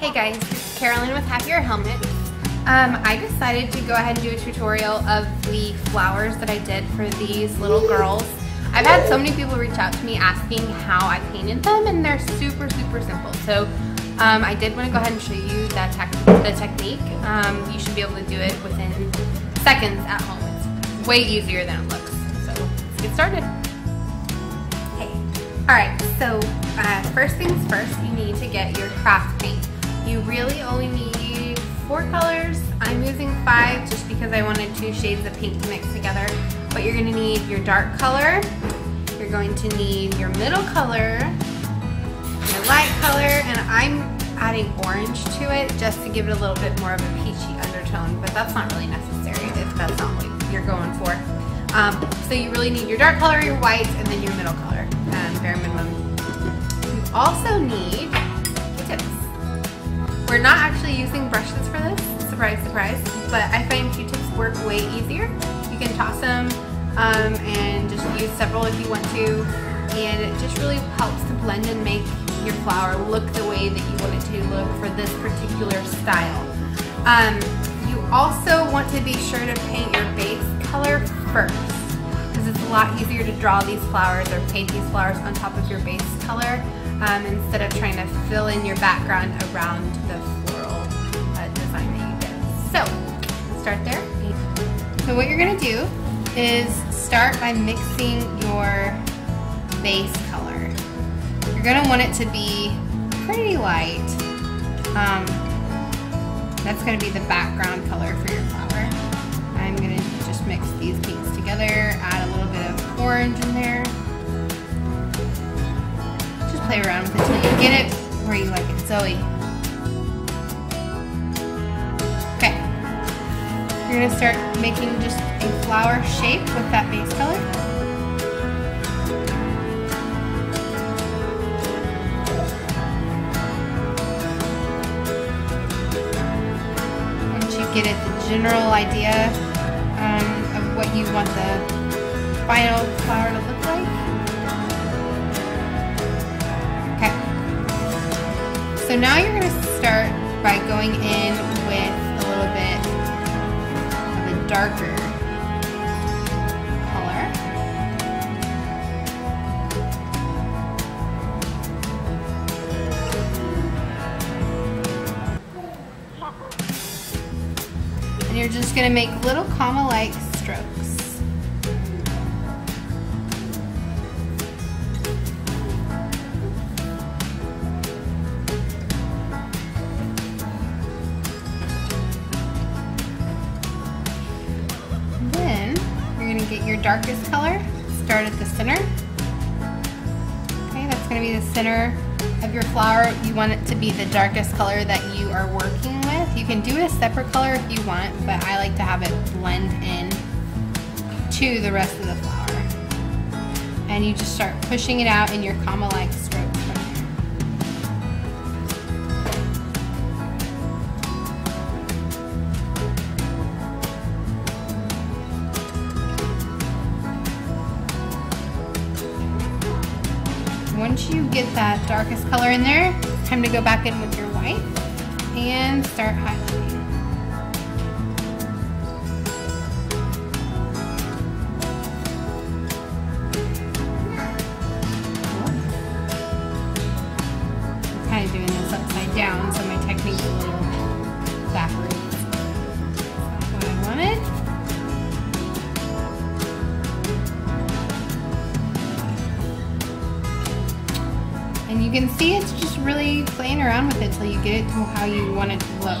Hey guys, it's Carolyn with Happier Helmet. Um, I decided to go ahead and do a tutorial of the flowers that I did for these little girls. I've had so many people reach out to me asking how I painted them and they're super, super simple. So um, I did want to go ahead and show you that the technique. Um, you should be able to do it within seconds at home. It's way easier than it looks. So let's get started. Okay. Alright, so uh, first things first, you need to get your craft paint. You really only need four colors. I'm using five just because I wanted two shades of pink to mix together. But you're gonna need your dark color, you're going to need your middle color, your light color, and I'm adding orange to it just to give it a little bit more of a peachy undertone, but that's not really necessary if that's not what you're going for. Um, so you really need your dark color, your white, and then your middle color, um, bare minimum. You also need we're not actually using brushes for this, surprise, surprise, but I find Q-tips work way easier. You can toss them um, and just use several if you want to, and it just really helps to blend and make your flower look the way that you want it to look for this particular style. Um, you also want to be sure to paint your base color first because it's a lot easier to draw these flowers or paint these flowers on top of your base color um, instead of trying to fill in your background around the floral uh, design that you did. So, start there. So what you're gonna do is start by mixing your base color. You're gonna want it to be pretty light. Um, that's gonna be the background color for your flower. I'm gonna just mix these pinks together, add a little bit of orange in there play around with it until you get it where you like it. Zoe. Okay. You're gonna start making just a flower shape with that base color. Once you get it, the general idea um, of what you want the final flower to look like, So now you're going to start by going in with a little bit of a darker color. And you're just going to make little comma-like your darkest color. Start at the center. Okay, that's gonna be the center of your flower. You want it to be the darkest color that you are working with. You can do a separate color if you want, but I like to have it blend in to the rest of the flower. And you just start pushing it out in your comma-like. That darkest color in there, time to go back in with your white and start highlighting. You can see it's just really playing around with it till you get it to how you want it to look.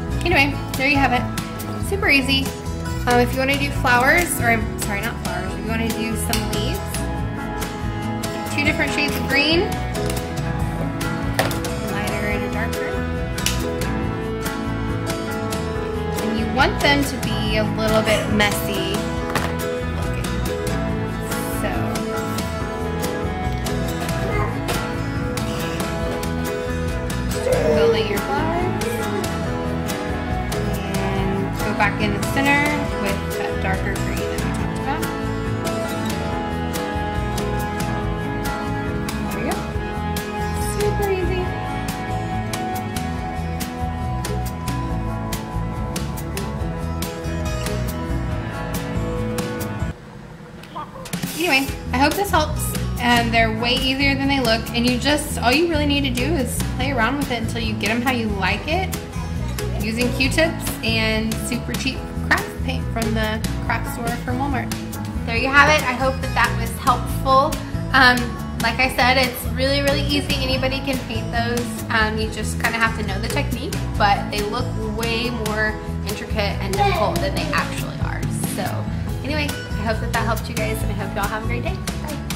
anyway, there you have it. Super easy. Um, if you want to do flowers, or I'm sorry, not flowers, if you want to do some leaves, two different shades of green, lighter and darker. And you want them to be a little bit messy Anyway, I hope this helps. And they're way easier than they look. And you just, all you really need to do is play around with it until you get them how you like it. Using Q-tips and super cheap craft paint from the craft store from Walmart. There you have it. I hope that that was helpful. Um, like I said, it's really, really easy. Anybody can paint those. Um, you just kind of have to know the technique, but they look way more intricate and difficult than they actually are. So anyway, hope that that helped you guys and I hope y'all have a great day. Bye.